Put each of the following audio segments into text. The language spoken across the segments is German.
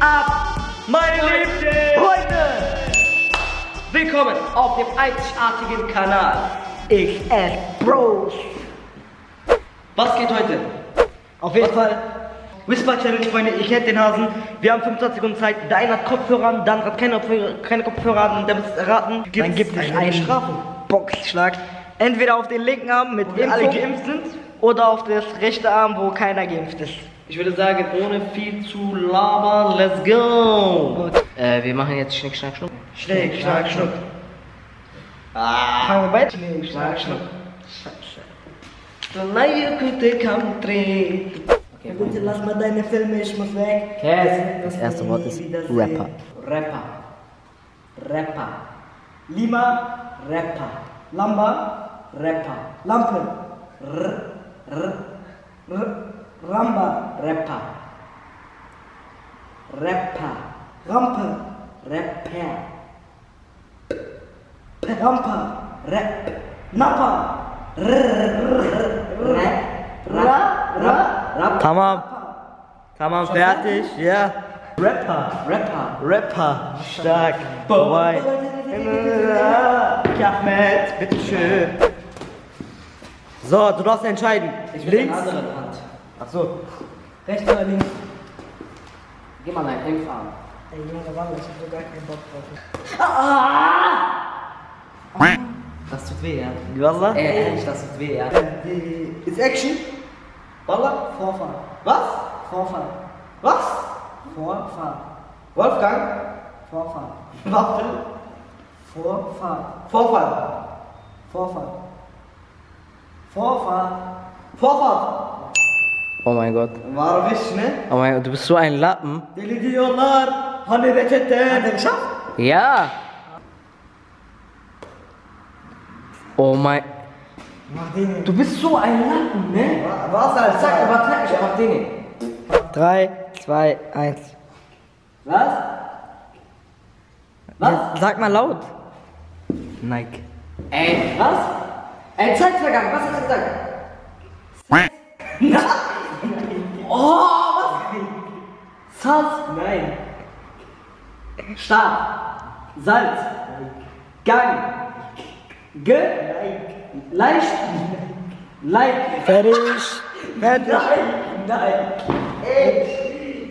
ab, meine lieben Freunde! Willkommen auf dem einzigartigen Kanal XS Bros. Was geht heute? Auf jeden Fall Whisper Challenge, Freunde. Ich hätte den Hasen. Wir haben 25 Sekunden Zeit. Der eine hat Kopfhörer an, der andere hat keine, Kopfhörer- keine Kopfhörer an. Der muss erraten. Dann gibt es einen Bestrafung. Boxschlag. Entweder auf den linken Arm, mit dem alle geimpft sind, oder auf das rechte Arm, wo keiner geimpft ist. Ich würde sagen, ohne viel zu labern, let's go! Äh, wir machen jetzt Schnick, Schnack, Schnuck. Schnick, schnack, schnuck. Fangen wir beide? Schnick, schnack, schnuck. gute Country. Okay, Bitte lass mal deine Filme, ich muss weg. Kes. Das erste Wort ist Rapper. Rapper. Rapper. Lima. Rapper. Lamba. Rapper. Lampe. R. R. R. Ramba. Rapper. Rapper. Rampe. Rapper. Ramper. Rap. Napper. Tamam. Tamam, fertig. Ja. Rapper. Rapper. Rapper. Stark. Vorbei. Ahmed, bitteschön. So, du darfst entscheiden. Ich will Links. eine andere Hand. Ach so. Rechts oder links? Gib mal deinen Impfarm. Ey, Junge, Walla, ich hab so gar keinen Bock drauf. Das tut weh, ja? Wallah. Ey, ehrlich, das tut weh, ja? Ist Action? Walla? Vorfahrt. Was? Vorfahrt. Was? Vorfahrt. Wolfgang? Vorfahrt. Waffel? Vorfahrt. Vorfahrt. Vorfahrt. Vorfahrt. Vorfahrt. Oh mein Gott. War wichtig, ne? Oh mein Gott, du bist so ein Lappen. Deli diyorlar. Hani reçete. Hat er geschafft? Ja! Oh mein. Du bist so ein Lappen, ne? Was, Alter? Sag, übertreib mich, mach den. 3, 2, 1. Was? Was? Sag mal laut. Nike. Ey, was? Ey, Zeitvergang, was hast du gesagt? Oh, Salz? Nein. Stab. Salz. Gang. Ge. Leicht. Like. Fertig. Fertig. Nein. Nein. Ey.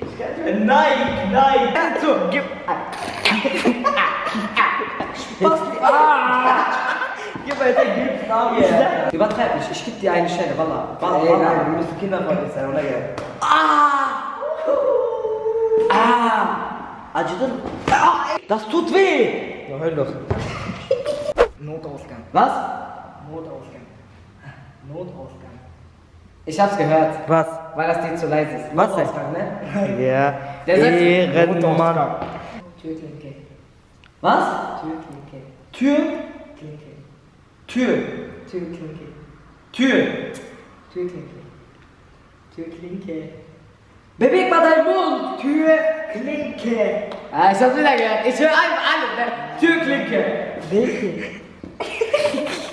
Nein. Nein. So, gib. Spaß. Ah. Den Gipsnamen. Übertreib mich, ich geb dir eine Stelle, Wallah. Warte, Ey, warte, nein. wir müssen kinderfreundlich sein, oder? gell? Ah! Acıdı mı? Das tut weh! Ja, heul doch. Notausgang. Was? Notausgang. Notausgang. Ich hab's gehört, Was? weil das dir zu leise ist. Was? Notausgang, ne? Ja. Der setzt- Ehrenmann. Türklinke. Was? Türklinke. Tür? Klinke. Tür. Türklinke. Tür. Türklinke. Türklinke. Beweg mal deinen Mund! Türklinke. Ah, ich hab's wieder gehört. Ich höre einfach alles, ne? Türklinke. Welche?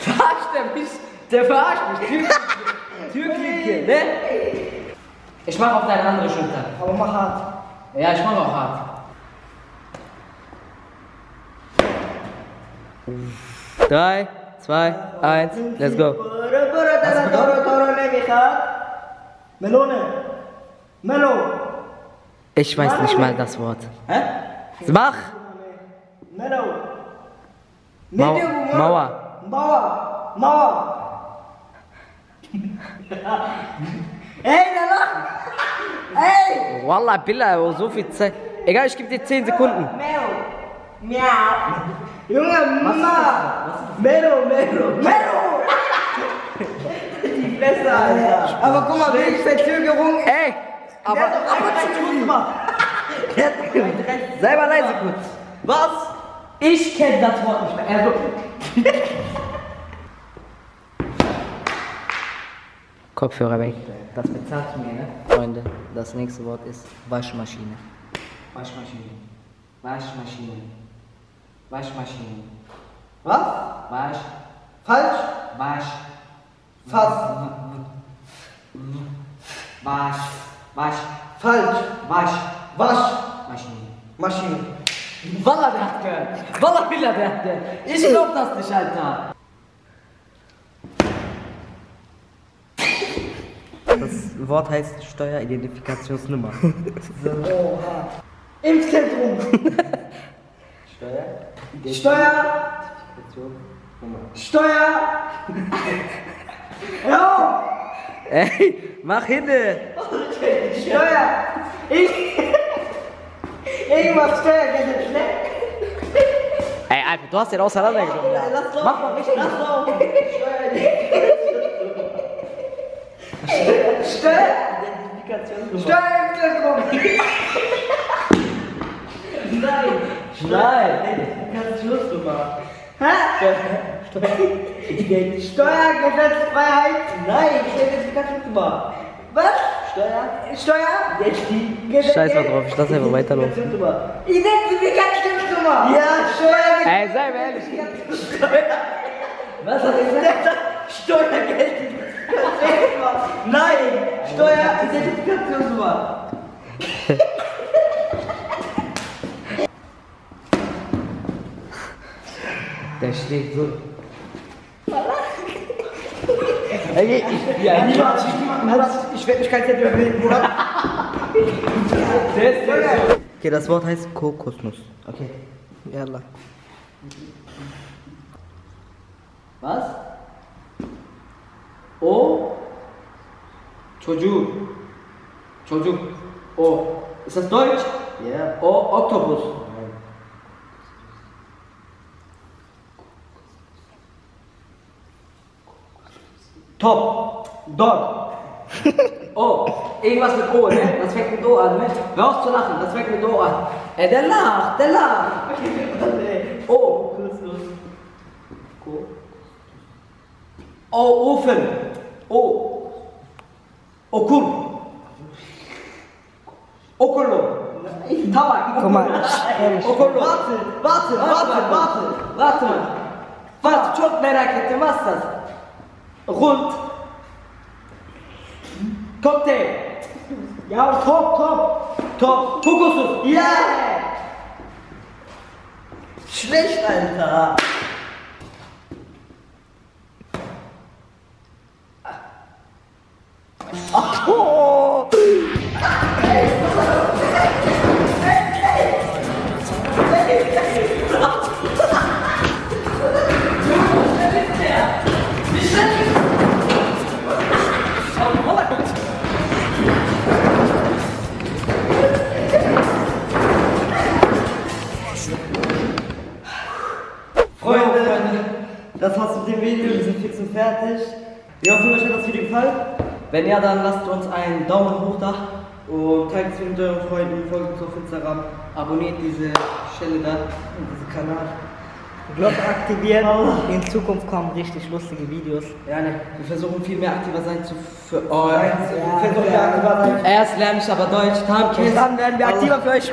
Verarscht der mich? Der verarscht mich. Türklinke. Türklinke, ne? Ich mach auf deine andere Schulter. Aber mach hart. Ja, ich mach auch hart. Drei, zwei, eins, let's go. Ne. Melone. Melo. Ich weiß nicht mal das Wort. Hä? Mach! Melo. Mau diyor bu? Melo? Mauer. Mauer. Mauer. Ey, der lacht. Ey. Wallah, Billah, oh, so viel Zeit. Egal, ich gebe dir 10 Sekunden. Melo. Miau. Junge, Mama. Melo, Melo. Melo. Die Fresse, Alter. Aber guck mal, welche Verzögerung. Ey! Doch ab und zu mal leise kurz. Was? Ich kenne das Wort nicht mehr. Also, Kopfhörer weg. das bezahlst du mir, ne? Freunde, das nächste Wort ist Waschmaschine. Waschmaschine. Waschmaschine. Waschmaschine. Was? Wasch. Falsch? Wasch. Fast. Wasch. Wasch. Falsch. Wasch. Wasch. Maschine. Maschine. Wallah, der hat gehört. Wallah, Billah, der hat gehört. Ich glaub das nicht, Alter. Das Wort heißt Steueridentifikationsnummer. Oha. Impfzentrum. Steuer? Steuer. Steuer. Ja. Ey, mach hinne! Steuer. Ich. Irgendwas Steuergesetz, ne? Ey, Alter, du hast den auseinandergenommen. Ja. Lass laufen. Mach mal richtig. Lass laufen. Steuer. Steuerimpfzentrum. Nein. Nein! Identifikationsnummer. Hä? Steuergesetzfreiheit? Nein, Identifikationsnummer. Was? Steuer? Steuer? Jetzt die Scheiß mal drauf, ich lass einfach weiterlaufen. Identifikationsnummer. Identifikationsnummer! Ja, Steuer. Ey, sei mal ehrlich. Was hat er gesagt? Steuergeld. Nein, Steueridentifikationsnummer. Der schlägt so. Ey, ich, ja, niemand, niemand, ich werde mich kein Zettel bewegen, Bruder. Okay, das Wort heißt Kokosnuss. Okay. Yalla. Was? O. Çocuk. Çocuk. O. Ist das Deutsch? Ja. O. Oktopus. Top. Dog. O. Irgendwas mit O, ne? Das fängt mit O an, ne? Hör auf zu lachen, das fängt mit O an. Ey, der lacht, der lacht. O. O. Ofen. O. Okul. Okulum. Tabak. Guck mal, Okulum. Warte, warte, warte, warte. Warte mal. Warte, çok merak ettim. Was ist das? Rund. Cocktail. Ja, top, top. Top. Kokosnuss. Ja. Schlecht, Alter. Video. Wir sind fix und fertig. Wir hoffen, euch hat das Video gefallen. Wenn ja, dann lasst uns einen Daumen hoch da und teilt es mit euren Freunden, folgt uns auf Instagram, abonniert diese Stelle da und diesen Kanal. Glocke aktivieren. In Zukunft kommen richtig lustige Videos. Ja, ne, wir versuchen viel mehr aktiver sein zu für euch. Ja, versuchen ja. aktiver sein. Erst lerne ich aber Deutsch. Danke. Und dann werden wir aktiver für euch.